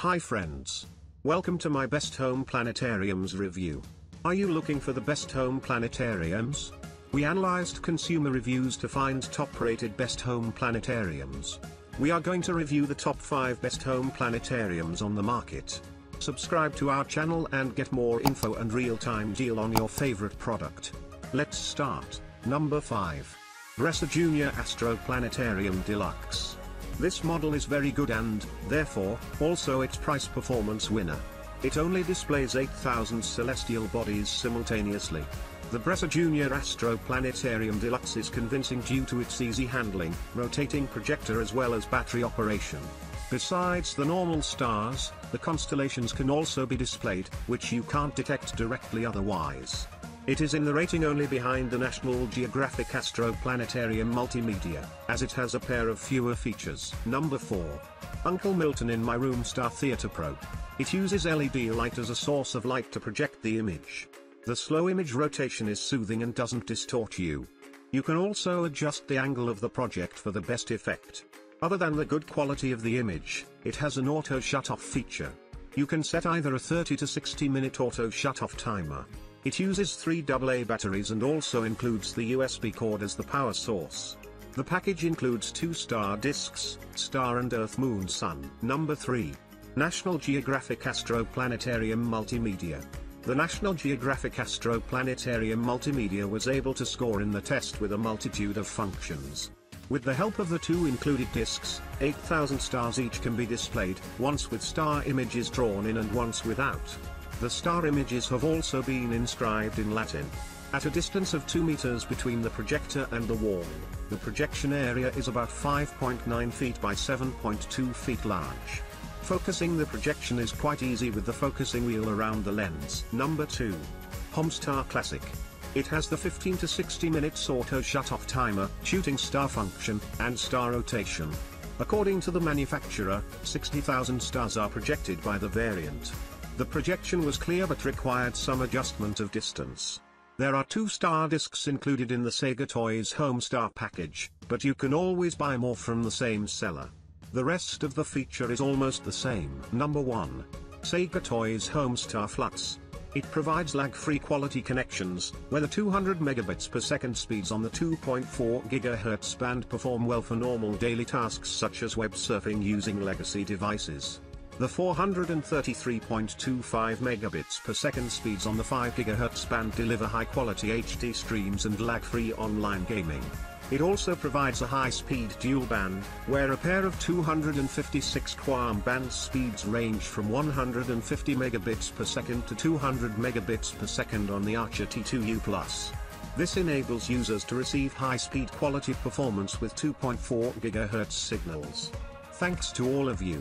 Hi friends. Welcome to my best home planetariums review. Are you looking for the best home planetariums? We analyzed consumer reviews to find top rated best home planetariums. We are going to review the top 5 best home planetariums on the market. Subscribe to our channel and get more info and real-time deal on your favorite product. Let's start. Number 5. Bresser Junior Astro Planetarium Deluxe. This model is very good and, therefore, also its price performance winner. It only displays 8000 celestial bodies simultaneously. The Bresser Junior Astro Planetarium Deluxe is convincing due to its easy handling, rotating projector as well as battery operation. Besides the normal stars, the constellations can also be displayed, which you can't detect directly otherwise. It is in the rating only behind the National Geographic Astro Planetarium Multimedia, as it has a pair of fewer features. Number 4. Uncle Milton in My Room Star Theatre Pro. It uses LED light as a source of light to project the image. The slow image rotation is soothing and doesn't distort you. You can also adjust the angle of the project for the best effect. Other than the good quality of the image, it has an auto shut-off feature. You can set either a 30 to 60 minute auto shut-off timer, it uses three AA batteries and also includes the USB cord as the power source. The package includes two star discs, Star and Earth Moon Sun. Number 3. National Geographic Astro Planetarium Multimedia. The National Geographic Astro Planetarium Multimedia was able to score in the test with a multitude of functions. With the help of the two included discs, 8000 stars each can be displayed, once with star images drawn in and once without. The star images have also been inscribed in Latin. At a distance of 2 meters between the projector and the wall, the projection area is about 5.9 feet by 7.2 feet large. Focusing the projection is quite easy with the focusing wheel around the lens. Number 2. Homestar Classic. It has the 15 to 60 minutes auto shut-off timer, shooting star function, and star rotation. According to the manufacturer, 60,000 stars are projected by the variant. The projection was clear but required some adjustment of distance. There are two star discs included in the Sega Toys Homestar package, but you can always buy more from the same seller. The rest of the feature is almost the same. Number 1. Sega Toys Homestar Flux. It provides lag-free quality connections, where the 200 megabits per second speeds on the 2.4 GHz band perform well for normal daily tasks such as web surfing using legacy devices. The 433.25 megabits per second speeds on the 5 GHz band deliver high-quality HD streams and lag-free online gaming. It also provides a high-speed dual band, where a pair of 256 QAM band speeds range from 150 megabits per second to 200 megabits per second on the Archer T2U+. This enables users to receive high-speed quality performance with 2.4 GHz signals. Thanks to all of you.